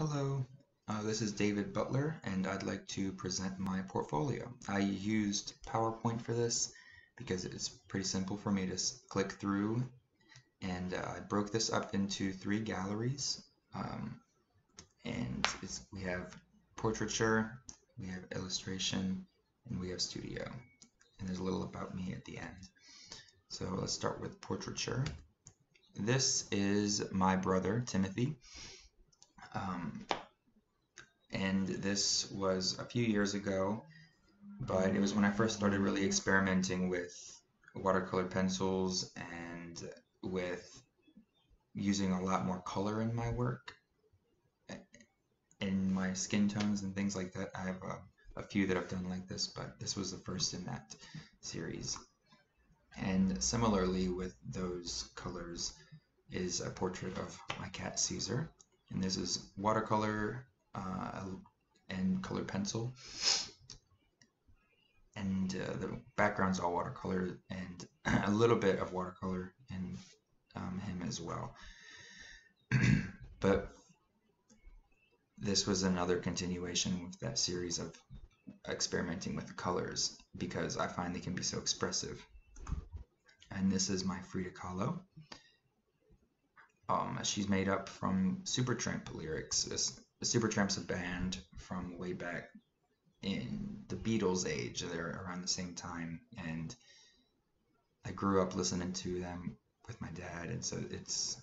Hello, uh, this is David Butler and I'd like to present my portfolio. I used PowerPoint for this because it's pretty simple for me to click through and uh, I broke this up into three galleries um, and we have portraiture, we have illustration, and we have studio. And there's a little about me at the end. So let's start with portraiture. This is my brother, Timothy. Um, and this was a few years ago, but it was when I first started really experimenting with watercolor pencils and with using a lot more color in my work in my skin tones and things like that. I have a, a few that I've done like this, but this was the first in that series. And similarly with those colors is a portrait of my cat Caesar and this is watercolor uh, and colored pencil. And uh, the background's all watercolor and a little bit of watercolor in um, him as well. But this was another continuation with that series of experimenting with the colors because I find they can be so expressive. And this is my Frida Kahlo um, she's made up from Supertramp lyrics. Supertramp's a band from way back in the Beatles age. They're around the same time, and I grew up listening to them with my dad, and so it's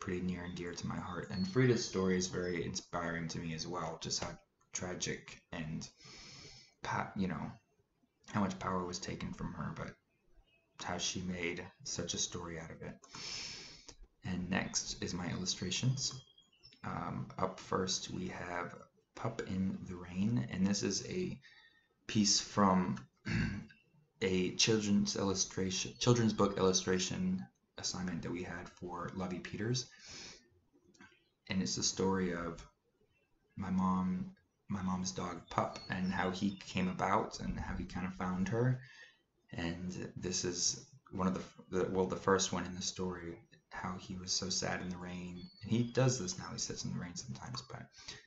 pretty near and dear to my heart. And Frida's story is very inspiring to me as well, just how tragic and you know how much power was taken from her, but how she made such a story out of it. And next is my illustrations. Um, up first we have Pup in the Rain, and this is a piece from a children's illustration, children's book illustration assignment that we had for Lovey Peters. And it's the story of my mom, my mom's dog Pup, and how he came about and how he kind of found her. And this is one of the, the well, the first one in the story how he was so sad in the rain. And he does this now, he sits in the rain sometimes, but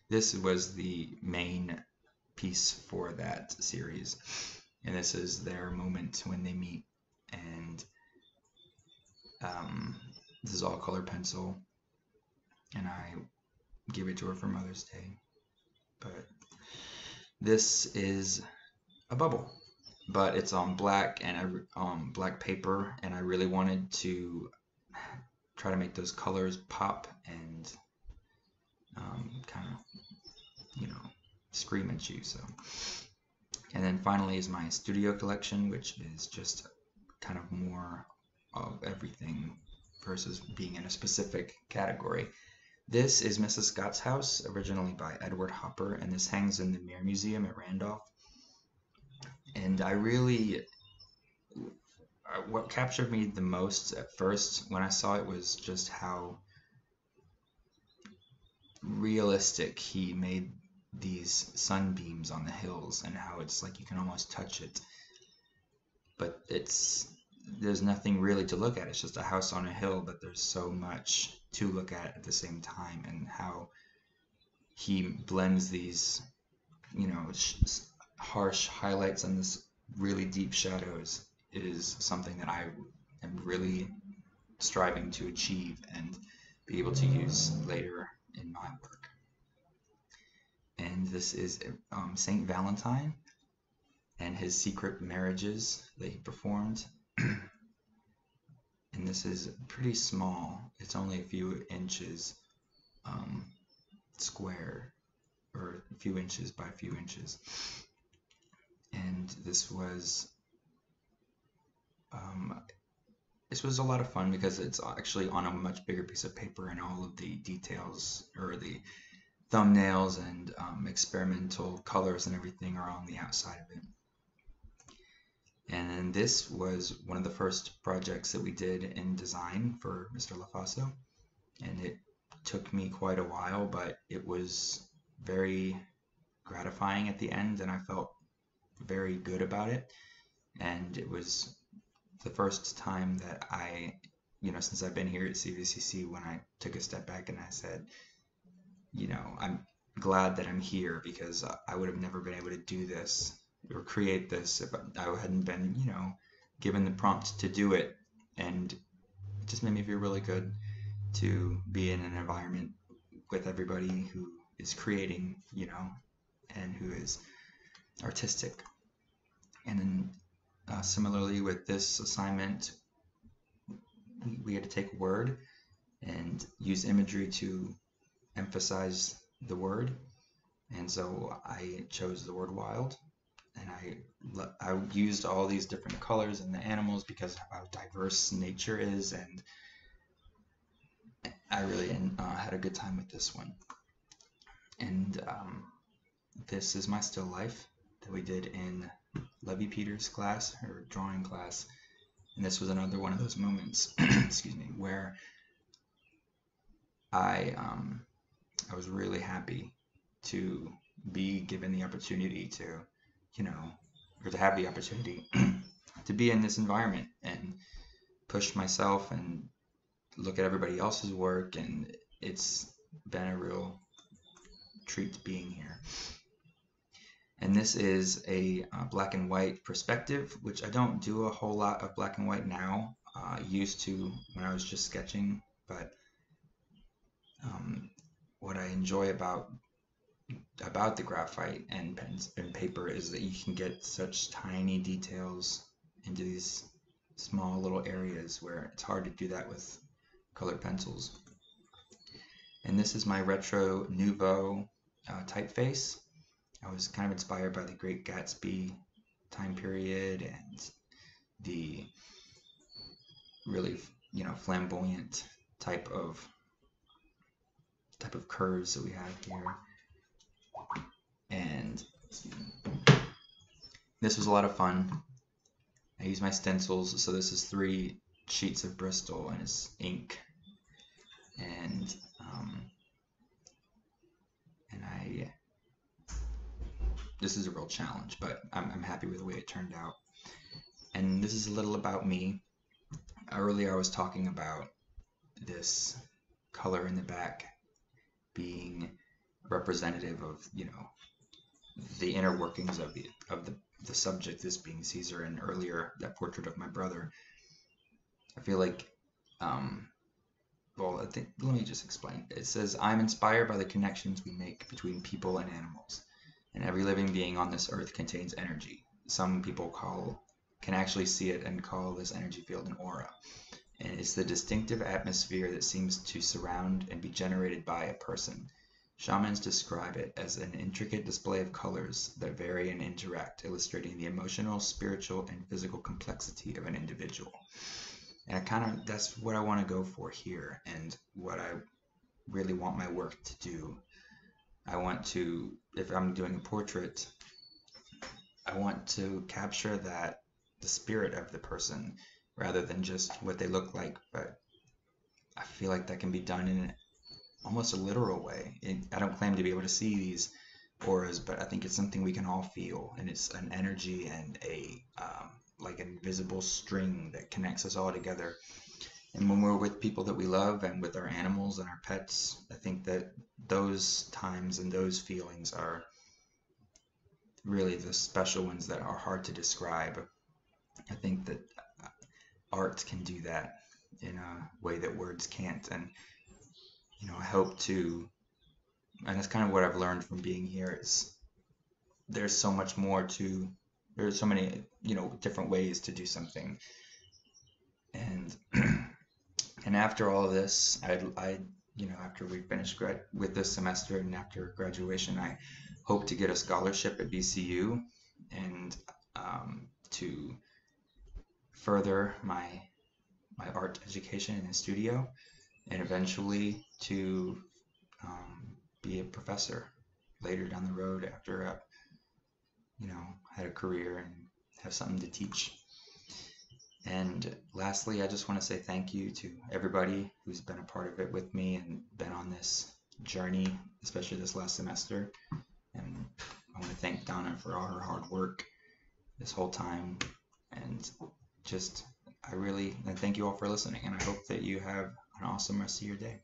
this was the main piece for that series. And this is their moment when they meet. And um, this is all color pencil. And I gave it to her for Mother's Day. But this is a bubble but it's on black and I, um, black paper and I really wanted to try to make those colors pop and um, kind of, you know, scream at you. So, and then finally is my studio collection, which is just kind of more of everything versus being in a specific category. This is Mrs. Scott's house, originally by Edward Hopper, and this hangs in the Maier Museum at Randolph. And I really what captured me the most at first when I saw it was just how realistic he made these sunbeams on the hills and how it's like you can almost touch it. But it's there's nothing really to look at. It's just a house on a hill, but there's so much to look at at the same time and how he blends these, you know, harsh highlights and this really deep shadows is something that I am really striving to achieve and be able to use later in my work. And this is um, Saint Valentine and his secret marriages that he performed. and this is pretty small. It's only a few inches um, square or a few inches by a few inches. And this was um, this was a lot of fun because it's actually on a much bigger piece of paper and all of the details or the thumbnails and um, experimental colors and everything are on the outside of it. And this was one of the first projects that we did in design for Mr. LaFaso. And it took me quite a while, but it was very gratifying at the end and I felt very good about it. And it was the first time that I, you know, since I've been here at CVCC, when I took a step back and I said, you know, I'm glad that I'm here because I would have never been able to do this or create this if I hadn't been, you know, given the prompt to do it. And it just made me feel really good to be in an environment with everybody who is creating, you know, and who is artistic. And then uh, similarly with this assignment, we had to take a word and use imagery to emphasize the word. And so I chose the word wild and I, I used all these different colors and the animals because of how diverse nature is and I really uh, had a good time with this one. And um, this is my still life that we did in Levy Peters class or drawing class. And this was another one of those moments, excuse me, where I um, I was really happy to be given the opportunity to, you know, or to have the opportunity to be in this environment and push myself and look at everybody else's work and it's been a real treat being here. And this is a uh, black and white perspective, which I don't do a whole lot of black and white now. Uh, used to when I was just sketching, but um, what I enjoy about about the graphite and pens and paper is that you can get such tiny details into these small little areas where it's hard to do that with colored pencils. And this is my retro nouveau uh, typeface. I was kind of inspired by the Great Gatsby time period and the really you know flamboyant type of type of curves that we have here. And this was a lot of fun. I use my stencils so this is three sheets of Bristol and it's ink. And um, and I this is a real challenge, but I'm, I'm happy with the way it turned out. And this is a little about me. Earlier I was talking about this color in the back being representative of, you know, the inner workings of the of the, the subject, this being Caesar, and earlier that portrait of my brother. I feel like um, well, I think, let me just explain. It says, I'm inspired by the connections we make between people and animals and every living being on this earth contains energy. Some people call can actually see it and call this energy field an aura. And it's the distinctive atmosphere that seems to surround and be generated by a person. Shamans describe it as an intricate display of colors that vary and interact, illustrating the emotional, spiritual, and physical complexity of an individual. And I kind of, that's what I want to go for here, and what I really want my work to do I want to, if I'm doing a portrait, I want to capture that the spirit of the person rather than just what they look like. But I feel like that can be done in almost a literal way. It, I don't claim to be able to see these auras, but I think it's something we can all feel, and it's an energy and a um, like an invisible string that connects us all together. And when we're with people that we love and with our animals and our pets, I think that those times and those feelings are really the special ones that are hard to describe. I think that art can do that in a way that words can't. And, you know, I hope to, and that's kind of what I've learned from being here is there's so much more to, there's so many, you know, different ways to do something. And, after all this, I, I you know, after we finish grad with this semester and after graduation, I hope to get a scholarship at BCU and um, to further my my art education in the studio, and eventually to um, be a professor later down the road after I, you know, had a career and have something to teach. And lastly, I just want to say thank you to everybody who's been a part of it with me and been on this journey, especially this last semester. And I want to thank Donna for all her hard work this whole time. And just, I really and thank you all for listening. And I hope that you have an awesome rest of your day.